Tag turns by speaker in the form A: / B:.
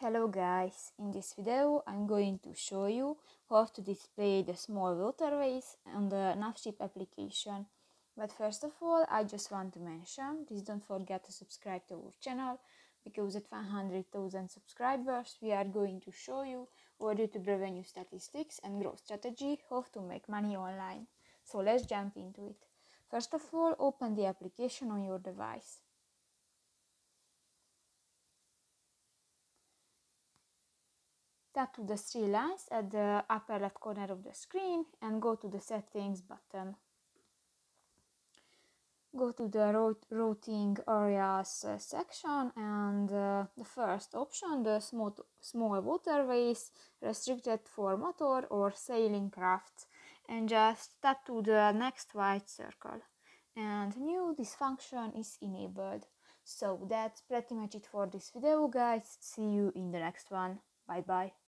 A: Hello guys, in this video I'm going to show you how to display the small waterways on the NavShip application. But first of all, I just want to mention, please don't forget to subscribe to our channel because at 100,000 subscribers we are going to show you our YouTube revenue statistics and growth strategy how to make money online. So let's jump into it. First of all, open the application on your device. Tap to the three lines at the upper left corner of the screen and go to the settings button. Go to the routing areas uh, section and uh, the first option, the small, small waterways restricted for motor or sailing craft and just tap to the next white circle and new this function is enabled. So that's pretty much it for this video guys. See you in the next one. Bye bye.